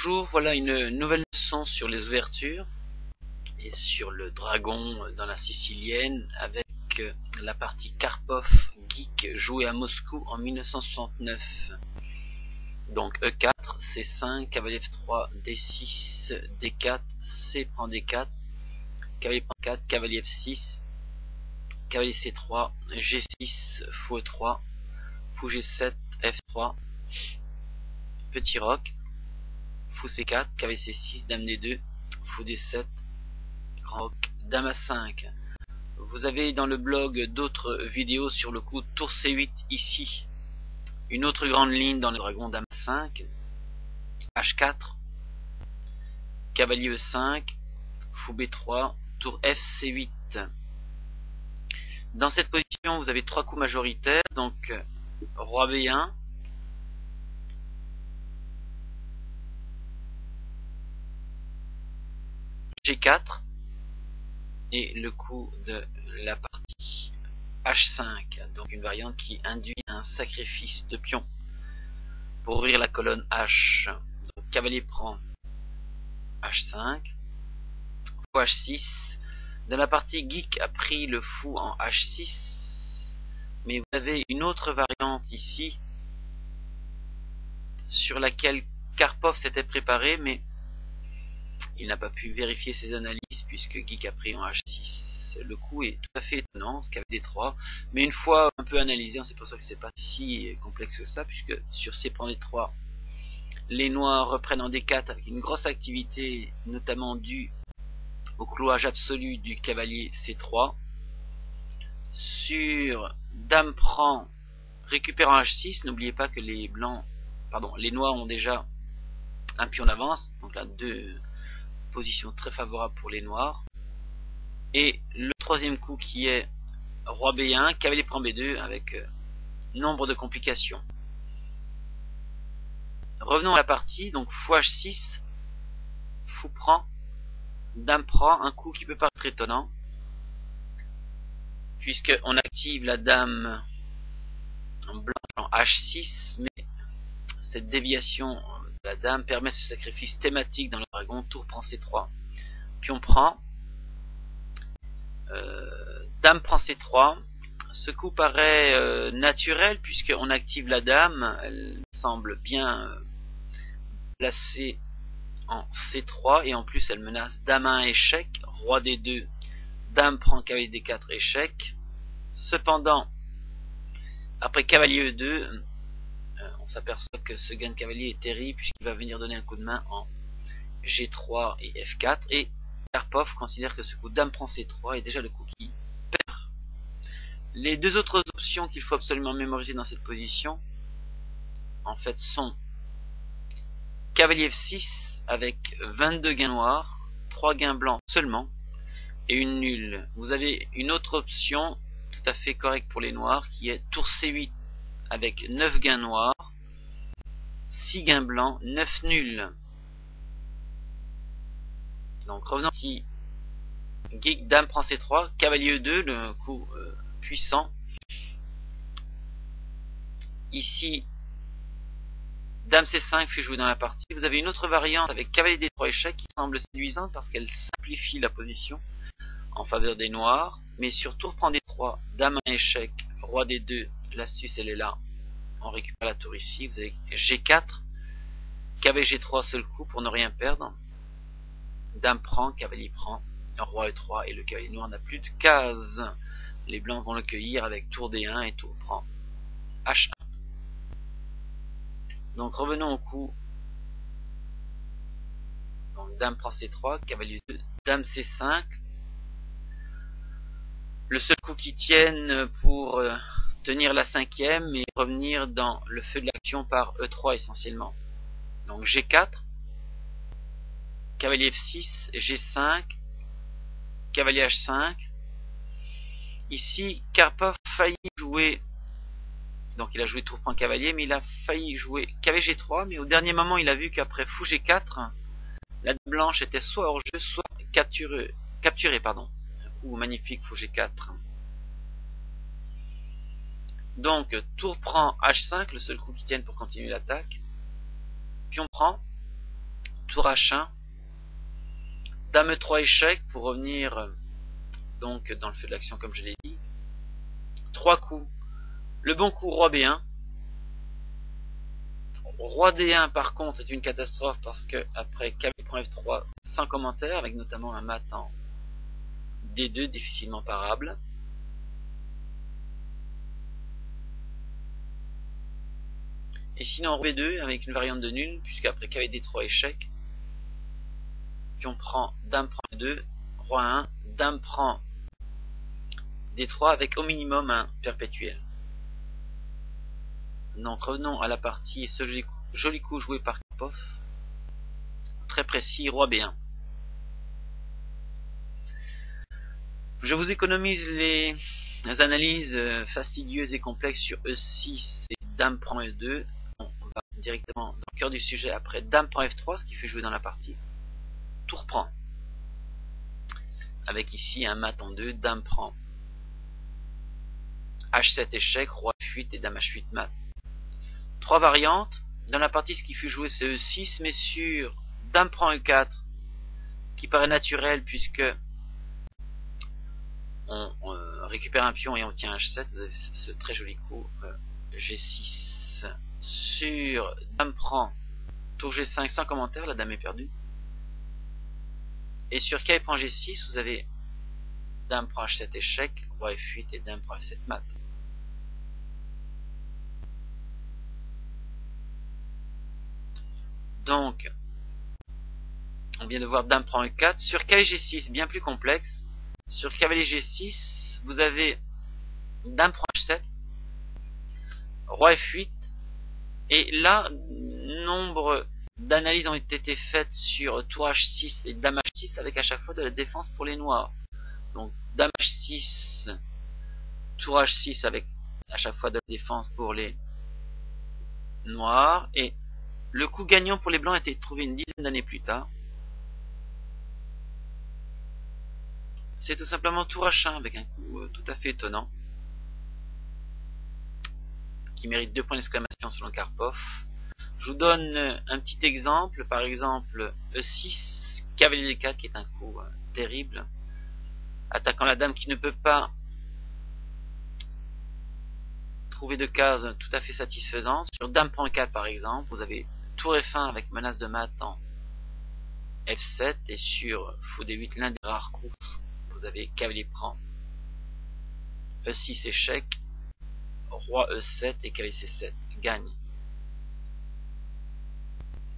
Bonjour, voilà une nouvelle leçon sur les ouvertures et sur le dragon dans la sicilienne avec euh, la partie Karpov Geek jouée à Moscou en 1969. Donc E4, C5, cavalier F3, D6, D4, C prend D4, cavalier prend 4, cavalier F6, cavalier C3, G6, fou E3, fou G7, F3, petit roc, fou C4, cavalier C6, dame D2, fou D7, roc, dame A5. Vous avez dans le blog d'autres vidéos sur le coup tour C8 ici. Une autre grande ligne dans le dragon dame 5, H4, cavalier E5, fou B3, tour FC8. Dans cette position, vous avez trois coups majoritaires, donc roi B1, G4 et le coup de la partie H5, donc une variante qui induit un sacrifice de pion pour ouvrir la colonne H. Donc cavalier prend H5, fou H6. Dans la partie geek a pris le fou en H6, mais vous avez une autre variante ici sur laquelle Karpov s'était préparé, mais il n'a pas pu vérifier ses analyses puisque Geek a pris en H6. Le coup est tout à fait étonnant, ce qu'avait des 3 mais une fois un peu analysé, c'est pour ça que c'est pas si complexe que ça, puisque sur C prend les 3 les noirs reprennent en D4 avec une grosse activité, notamment due au clouage absolu du cavalier C3. Sur Dame prend, récupère en H6, n'oubliez pas que les blancs, pardon, les noirs ont déjà un pion d'avance, donc là deux positions très favorables pour les noirs. Et le troisième coup qui est roi B1, cavalier prend B2 avec euh, nombre de complications. Revenons à la partie, donc fou H6, fou prend, dame prend, un coup qui peut paraître étonnant, puisqu'on active la dame en blanc en H6, mais cette déviation la dame permet ce sacrifice thématique dans le dragon, tour prend C3, pion prend, euh, dame prend C3, ce coup paraît euh, naturel puisqu'on active la dame, elle semble bien euh, placée en C3 et en plus elle menace dame 1 échec, roi D2, dame prend cavalier D4 échec. Cependant, après cavalier E2, euh, s'aperçoit que ce gain de cavalier est terrible puisqu'il va venir donner un coup de main en G3 et F4 et Karpov considère que ce coup dame prend C3 est déjà le coup qui perd. Les deux autres options qu'il faut absolument mémoriser dans cette position, en fait, sont cavalier F6 avec 22 gains noirs, 3 gains blancs seulement, et une nulle. Vous avez une autre option tout à fait correcte pour les noirs qui est tour C8 avec 9 gains noirs, 6 gains blancs, 9 nuls. Donc revenons ici. Geek Dame prend C3, Cavalier E2, le coup euh, puissant. Ici, Dame C5 fait jouer dans la partie. Vous avez une autre variante avec Cavalier D3 échec qui semble séduisante parce qu'elle simplifie la position en faveur des noirs. Mais sur tour prend D3, Dame 1 échec, Roi D2, l'astuce elle est là. On récupère la tour ici. Vous avez G4, Cavalier G3 seul coup pour ne rien perdre. Dame prend, cavalier prend, roi E3 et le cavalier noir n'a plus de cases. Les blancs vont le cueillir avec tour D1 et tour prend H1. Donc revenons au coup. Donc dame prend C3, cavalier 2, dame C5. Le seul coup qui tienne pour euh, tenir la cinquième et revenir dans le feu de l'action par E3 essentiellement. Donc G4, cavalier F6, G5, cavalier H5. Ici, Karpov failli jouer, donc il a joué tour prend cavalier, mais il a failli jouer cavalier G3, mais au dernier moment il a vu qu'après fou G4, la blanche était soit hors jeu, soit capturée, capturée pardon. Ou magnifique fou G4. Donc, tour prend H5, le seul coup qui tienne pour continuer l'attaque. Pion prend, tour H1, Dame 3 échec pour revenir donc dans le feu de l'action comme je l'ai dit. Trois coups. Le bon coup roi B1. Roi D1 par contre est une catastrophe parce que après cavalier F3 sans commentaire avec notamment un mat en D2 difficilement parable. Et sinon roi B2 avec une variante de nul puisqu'après cavalier D3 échec on prend dame prend 2, roi 1, dame prend d3 avec au minimum un perpétuel. Donc revenons à la partie ce joli coup, joué par Karpov. Très précis, roi B1. Je vous économise les analyses fastidieuses et complexes sur E6 et Dame prend E2. Directement dans le cœur du sujet après Dame prend F3, ce qui fait jouer dans la partie tour prend. Avec ici un mat en 2, dame prend. H7 échec, roi fuite et dame H8 mat. Trois variantes. Dans la partie, ce qui fut joué, c'est E6, mais sur dame prend E4, qui paraît naturel puisque on, euh, récupère un pion et on tient H7. Vous avez ce très joli coup. Euh, G6 sur dame prend tour G5 sans commentaire, la dame est perdue. Et sur K prend G6, vous avez Dame prend H7 échec, Roi F8 et Dame prend F7 mat. Donc, on vient de voir Dame prend E4. Sur cavalier G6, bien plus complexe. Sur cavalier G6, vous avez Dame prend H7, Roi F8, et là, nombre d'analyses ont été faites sur tour H6 et Dame H6 avec à chaque fois de la défense pour les noirs. Donc Dame H6, tour H6 avec à chaque fois de la défense pour les noirs. Et le coup gagnant pour les blancs a été trouvé une dizaine d'années plus tard. C'est tout simplement tour H1 avec un coup euh, tout à fait étonnant qui mérite deux points d'exclamation selon Karpov. Je vous donne un petit exemple, par exemple E6, cavalier D4 qui est un coup euh, terrible, attaquant la dame qui ne peut pas trouver de cases tout à fait satisfaisantes. Sur dame prend 4 par exemple, vous avez tour F1 avec menace de mat en F7 et sur fou D8 l'un des rares coups, vous avez cavalier prend E6 échec, roi E7 et cavalier C7 gagne.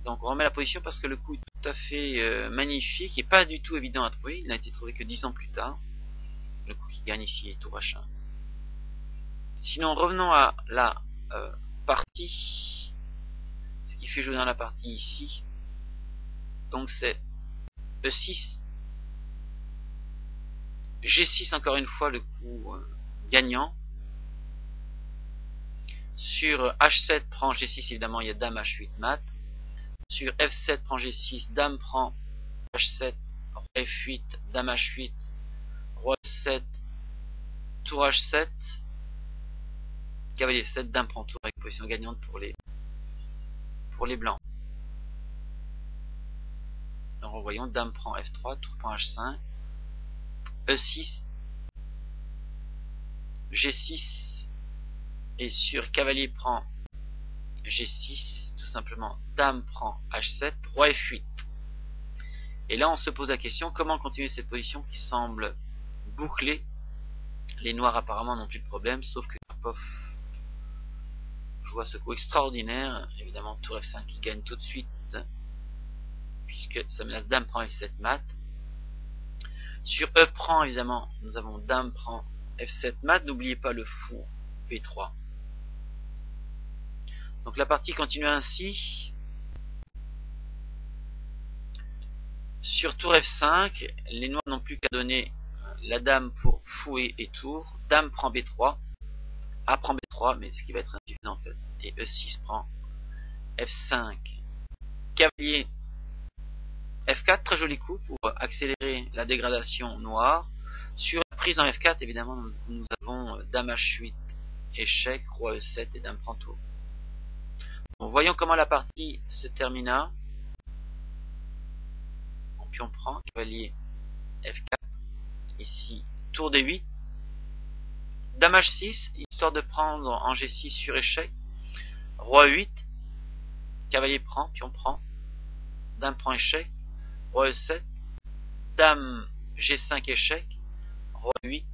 Donc on remet la position parce que le coup est tout à fait euh, magnifique et pas du tout évident à trouver. Il n'a été trouvé que 10 ans plus tard. Le coup qui gagne ici est tout machin. Sinon revenons à la euh, partie. Ce qui fait jouer dans la partie ici. Donc c'est E6. G6 encore une fois le coup euh, gagnant. Sur H7 prend G6 évidemment il y a Dame H8 mat. Sur F7 prend G6, Dame prend H7, F8, Dame H8, Roi 7, Tour H7, Cavalier 7, Dame prend tour avec position gagnante pour les pour les blancs. Alors revoyons, Dame prend F3, Tour prend H5, E6, G6 et sur Cavalier prend G6, tout simplement, Dame prend H7, Roi F8. Et là, on se pose la question, comment continuer cette position qui semble bouclée Les noirs apparemment n'ont plus de problème, sauf que Karpov joue à ce coup extraordinaire. Évidemment, tour F5 qui gagne tout de suite, puisque ça menace Dame prend F7 mat. Sur E prend, évidemment, nous avons Dame prend F7 mat. N'oubliez pas le fou B3. Donc la partie continue ainsi. Sur tour F5, les noirs n'ont plus qu'à donner la dame pour fouet et tour. Dame prend B3. A prend B3, mais ce qui va être insuffisant en fait. Et E6 prend F5. Cavalier F4, très joli coup pour accélérer la dégradation noire. Sur la prise en F4, évidemment, nous avons Dame H8, échec, Roi E7 et Dame prend tour voyons comment la partie se termina. pion prend, cavalier F4, ici, tour D8, Dame H6, histoire de prendre en G6 sur échec, Roi 8, cavalier prend, pion prend, Dame prend échec, Roi E7, Dame G5 échec, Roi 8,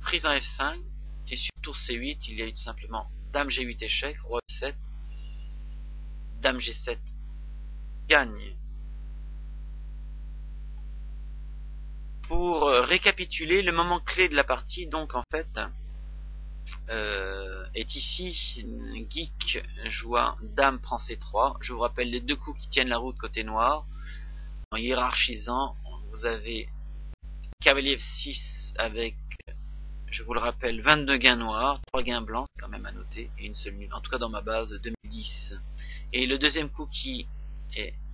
prise en F5, et sur tour C8, il y a eu tout simplement Dame G8 échec, Roi E7, Dame G7 gagne. Pour euh, récapituler, le moment clé de la partie, donc en fait, euh, est ici. Geek joua Dame prend C3. Je vous rappelle les deux coups qui tiennent la route côté noir. En hiérarchisant, vous avez cavalier F6 avec, je vous le rappelle, 22 gains noirs, 3 gains blancs, quand même à noter, et une seule nulle. En tout cas dans ma base 2010. Et le deuxième coup qui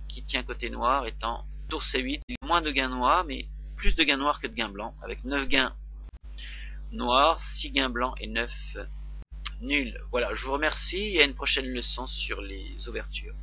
qui tient côté noir étant tour C8, moins de gains noirs, mais plus de gains noirs que de gains blancs, avec 9 gains noirs, 6 gains blancs et 9 nuls. Voilà, je vous remercie et à une prochaine leçon sur les ouvertures.